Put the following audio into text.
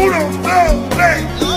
Uno, dos, tres.